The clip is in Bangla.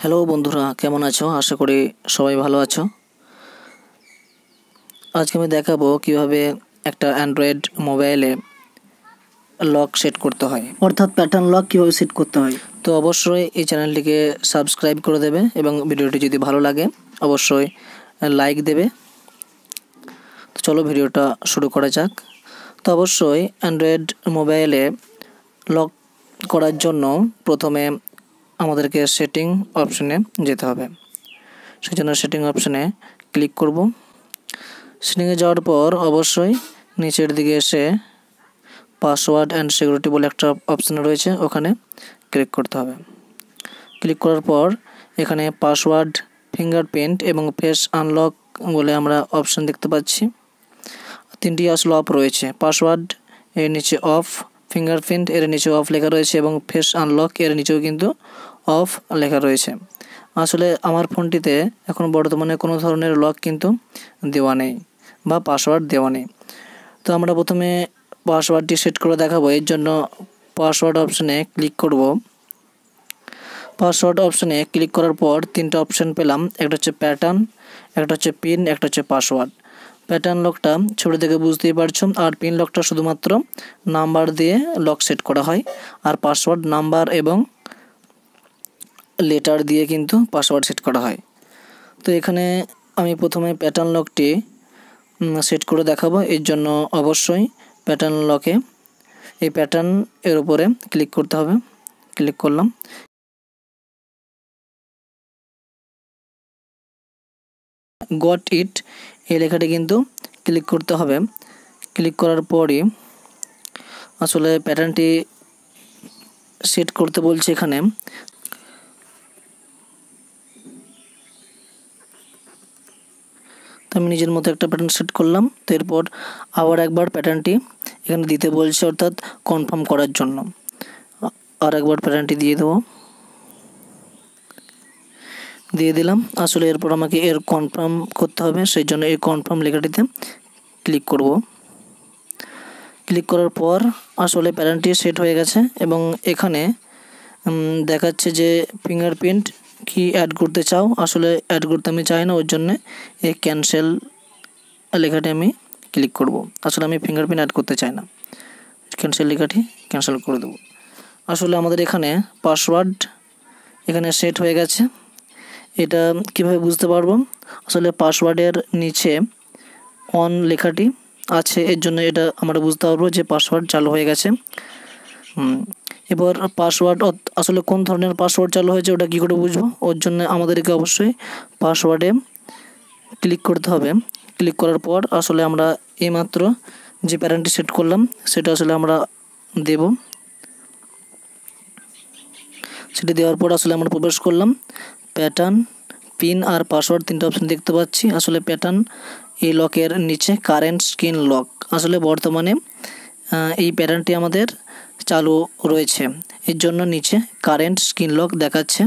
হ্যালো বন্ধুরা কেমন আছো? আশা করি সবাই ভালো আছো। আজকে আমি দেখাবো কীভাবে একটা অ্যান্ড্রয়েড মোবাইলে লক সেট করতে হয়। অর্থাৎ প্যাটার্ন লক কীভাবে সেট করতে হয়? তো অবশ্যই এই চ্যানেলটিকে সাবস্ক্রাইব করে দেবে এবং ভিডিওটি যদি ভালো লাগে অবশ্যই লাইক দেবে। তো চলো ভিডিওটা শুরু করা যাক। তো অবশ্যই অ্যান্ড্রয়েড মোবাইলে লক করার জন্য প্রথমে আমাদেরকে সেটিং অপশনে যেতে হবে। সেই জন্য সেটিং অপশনে ক্লিক করব। সেটিংয়ে যাওয়ার পর অবশ্যই নিচের দিকে এসে পাসওয়ার্ড অ্যান্ড সিকিউরিটি বলে একটা অপশন রয়েছে, ওখানে ক্লিক করতে হবে। ক্লিক করার পর এখানে পাসওয়ার্ড ফিঙ্গারপ্রিন্ট এবং ফেস আনলক বলে আমরা অপশন দেখতে পাচ্ছি। তিনটি আসলে অফ রয়েছে পাসওয়ার্ড এর নিচে অফ ফিঙ্গারপ্রিন্ট এর নিচে অফ লেখা রয়েছে এবং ফেস আনলক এর নিচেও কিন্তু অফ লেখা রয়েছে। আসলে আমার ফোনটিতে এখন বর্তমানে কোনো ধরনের লক কিন্তু দেওয়া নেই বা পাসওয়ার্ড দেওয়া নেই। তো আমরা প্রথমে পাসওয়ার্ডটি সেট করে দেখাবো। এর জন্য পাসওয়ার্ড অপশানে ক্লিক করব। পাসওয়ার্ড অপশানে ক্লিক করার পর তিনটা অপশান পেলাম। একটা হচ্ছে প্যাটার্ন একটা হচ্ছে পিন একটা হচ্ছে পাসওয়ার্ড প্যাটার্ন লকটা ছোটো থেকে বুঝতেই পারছ, আর পিন লকটা শুধুমাত্র নাম্বার দিয়ে লক সেট করা হয়, আর পাসওয়ার্ড নাম্বার এবং লেটার দিয়ে কিন্তু পাসওয়ার্ড সেট করা হয়। তো এখানে আমি প্রথমে প্যাটার্ন লকটি সেট করে দেখাবো। এর জন্য অবশ্যই প্যাটার্ন লকে এই প্যাটার্ন এর উপরে ক্লিক করতে হবে। ক্লিক করলাম। গট ইট এই লেখাটি কিন্তু ক্লিক করতে হবে। ক্লিক করার পরই আসলে প্যাটার্নটি সেট করতে বলছে এখানে। তো আমি নিজের মতো একটা প্যাটার্ন সেট করলাম, তো এরপর আবার একবার প্যাটার্নটি এখানে দিতে বলছে, অর্থাৎ কনফার্ম করার জন্য। আর একবার প্যাটার্নটি দিয়ে দেবো। দিয়ে দিলাম। আসলে এরপর আমাকে এর কনফার্ম করতে হবে, সেই জন্য এই কনফার্ম লেখাটিতে ক্লিক করব। ক্লিক করার পর আসলে প্যারেন্টটি সেট হয়ে গেছে এবং এখানে দেখাচ্ছে যে ফিঙ্গারপ্রিন্ট কি অ্যাড করতে চাও। আসলে অ্যাড করতে আমি চাই না ওর জন্যে এই ক্যান্সেল লেখাটি আমি ক্লিক করব। আসলে আমি ফিঙ্গারপ্রিন্ট অ্যাড করতে চাই না। ক্যান্সেল লেখাটি ক্যান্সেল করে দেবো। আসলে আমাদের এখানে পাসওয়ার্ড এখানে সেট হয়ে গেছে। এটা কীভাবে বুঝতে পারব? আসলে পাসওয়ার্ডের নিচে অন লেখাটি আছে, এর জন্য এটা আমরা বুঝতে পারব যে পাসওয়ার্ড চালু হয়ে গেছে। এবার পাসওয়ার্ড আসলে কোন ধরনের পাসওয়ার্ড চালু হয়েছে ওটা কী করে বুঝব? ওর জন্য আমাদেরকে অবশ্যই পাসওয়ার্ডে ক্লিক করতে হবে। ক্লিক করার পর আসলে আমরা এইমাত্র যে প্যারেন্টটি সেট করলাম, সেটা আসলে আমরা দেব। সেটি দেওয়ার পর আসলে আমরা প্রবেশ করলাম। প্যাটার্ন পিন আর পাসওয়ার্ড তিনটে অপশন দেখতে পাচ্ছি। আসলে প্যাটার্ন এই লকের নিচে কারেন্ট স্ক্রিন লক আসলে বর্তমানে এই প্যাটার্নটি আমাদের চালু রয়েছে। এর জন্য নিচে কারেন্ট স্ক্রিন লক দেখাচ্ছে।